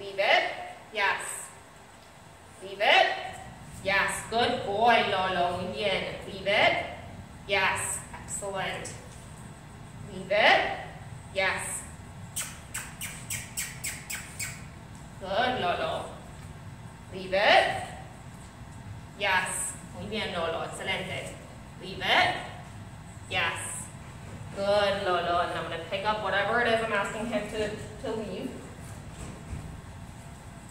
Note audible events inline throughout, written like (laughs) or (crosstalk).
Leave it. Yes. Leave it. Yes. Good boy, Lolo. Muy bien. Leave it. Yes. Excellent. Leave it. Yes. Good, Lolo. Leave it. Yes. Muy bien, Lolo. Excelente. Leave it. Yes. Good, Lolo. And I'm going to pick up whatever it is I'm asking him to, to leave.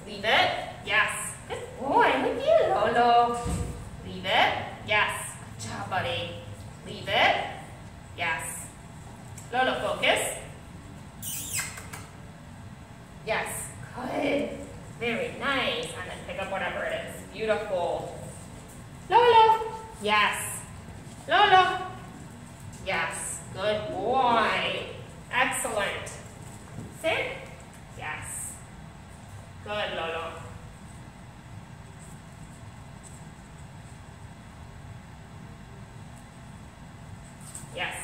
Leave it. Yes. Good boy. Muy bien, Lolo. Leave it. Yes. Buddy. Leave it. Yes. Lolo, focus. Yes. Good. Very nice. And then pick up whatever it is. Beautiful. Lolo. Yes. Lolo. Yes. Good boy. Excellent. Sit. Yes. Good, Lolo. Yes.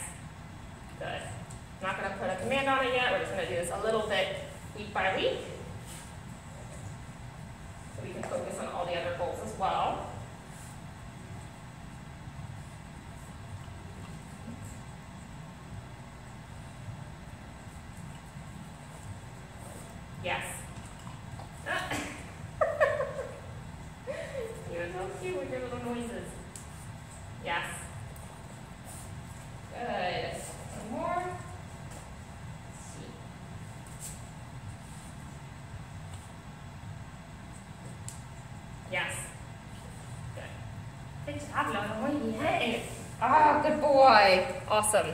Good. I'm not going to put a command on it yet. We're just going to do this a little bit week by week. So we can focus on all the other goals as well. Yes. (laughs) You're so cute with your little noises. Yes. Yes. Good. Good job. Muy bien. Oh, good boy. Awesome.